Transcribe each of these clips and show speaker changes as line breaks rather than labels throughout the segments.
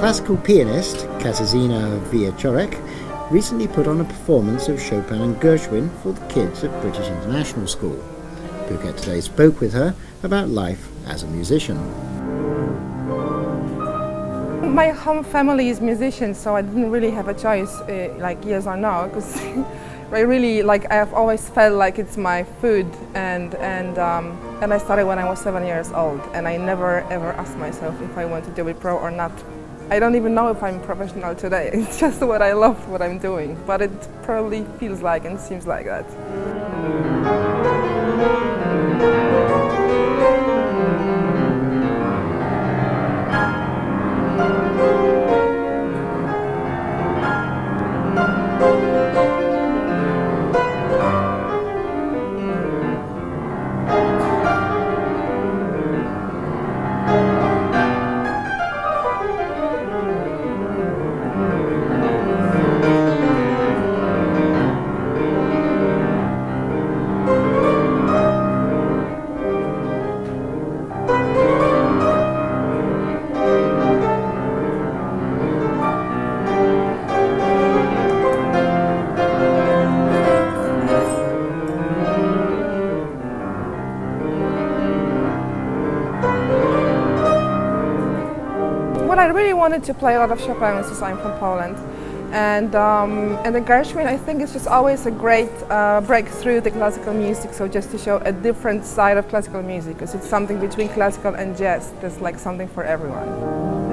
Classical pianist Katarzyna Wieczorek recently put on a performance of Chopin and Gershwin for the kids at British International School. Phuket Today spoke with her about life as a musician.
My home family is musicians, so I didn't really have a choice, uh, like yes or no, because I really like I've always felt like it's my food, and and um, and I started when I was seven years old, and I never ever asked myself if I want to do it pro or not. I don't even know if I'm professional today. It's just what I love, what I'm doing. But it probably feels like and seems like that. I really wanted to play a lot of Chopin since I'm from Poland. And, um, and the Gershwin, I think, is just always a great uh, breakthrough the classical music. So just to show a different side of classical music, because it's something between classical and jazz. There's like something for everyone.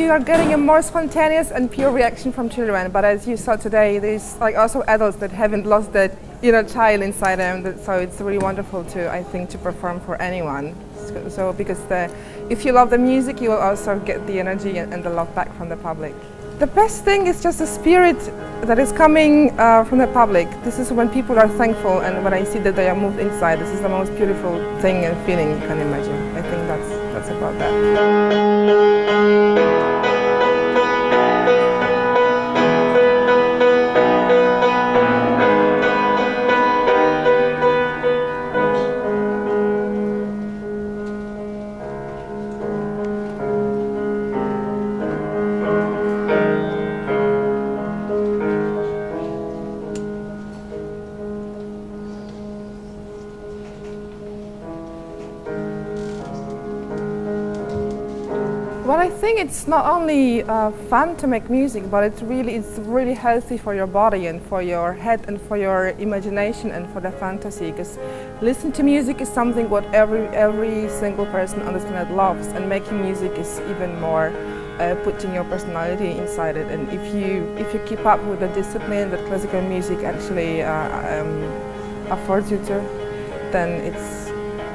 You are getting a more spontaneous and pure reaction from children. But as you saw today, there's like also adults that haven't lost that inner child inside them. So it's really wonderful to, I think, to perform for anyone. So because the, if you love the music, you will also get the energy and the love back from the public. The best thing is just the spirit that is coming uh, from the public. This is when people are thankful and when I see that they are moved inside. This is the most beautiful thing and feeling you can imagine. I think that's, that's about that. Well, I think it's not only uh, fun to make music, but it's really it's really healthy for your body and for your head and for your imagination and for the fantasy. Because listening to music is something what every every single person on this planet loves, and making music is even more uh, putting your personality inside it. And if you if you keep up with the discipline that classical music actually uh, um, affords you to, then it's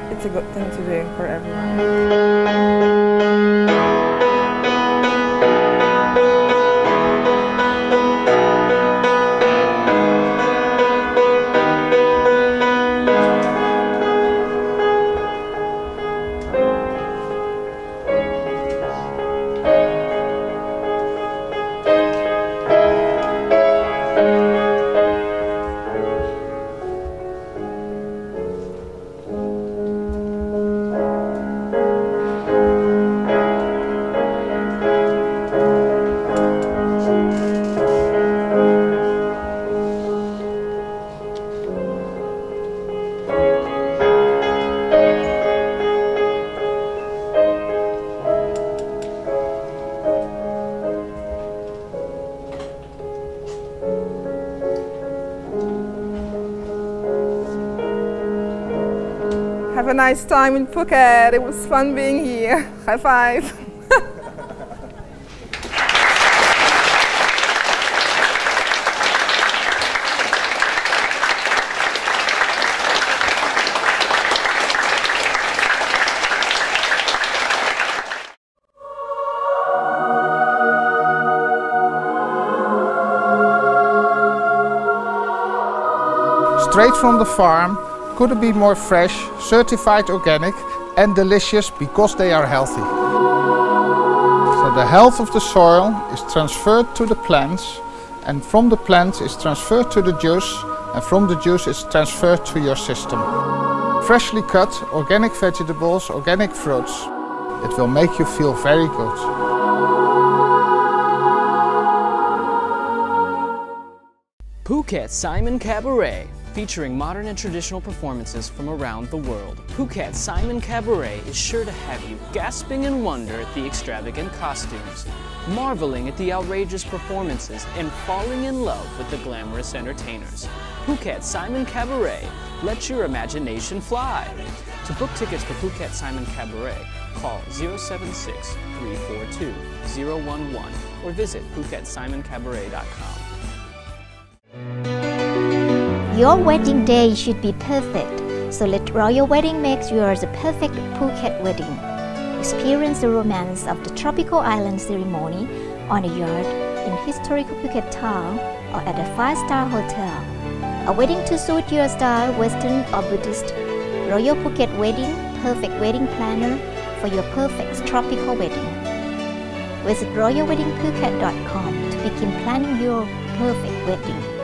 it's a good thing to do for everyone. Have a nice time in Phuket. It was fun being here. High five.
straight from the farm couldn't be more fresh, certified organic and delicious because they are healthy. So the health of the soil is transferred to the plants and from the plants is transferred to the juice and from the juice is transferred to your system. Freshly cut organic vegetables, organic fruits. It will make you feel very good.
Phuket Simon Cabaret, featuring modern and traditional performances from around the world. Phuket Simon Cabaret is sure to have you gasping in wonder at the extravagant costumes, marveling at the outrageous performances, and falling in love with the glamorous entertainers. Phuket Simon Cabaret, let your imagination fly. To book tickets for Phuket Simon Cabaret, call 076 342 011 or visit PhuketSimonCabaret.com.
Your wedding day should be perfect, so let Royal Wedding make yours a perfect Phuket wedding. Experience the romance of the tropical island ceremony on a yacht in historical Phuket town or at a five-star hotel. A wedding to suit your style, Western or Buddhist. Royal Phuket Wedding, perfect wedding planner for your perfect tropical wedding. Visit royalweddingphuket.com to begin planning your perfect wedding.